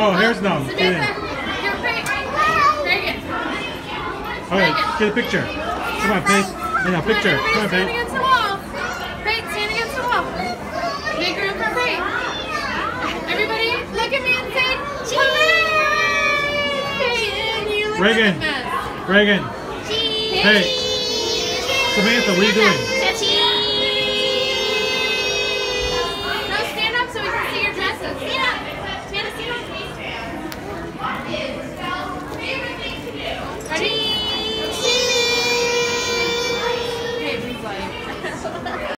Oh, Samantha, your Peyton. Reagan. All right, get a picture. Come on, Paige. In a picture. Come on, Paige. against the wall. Peyton, stand against the wall. Make room for Peyton. Everybody, look at me and say, cheese! Peyton, you look Reagan. like a mess. Reagan. Cheese! Hey. Samantha, what are you doing? え!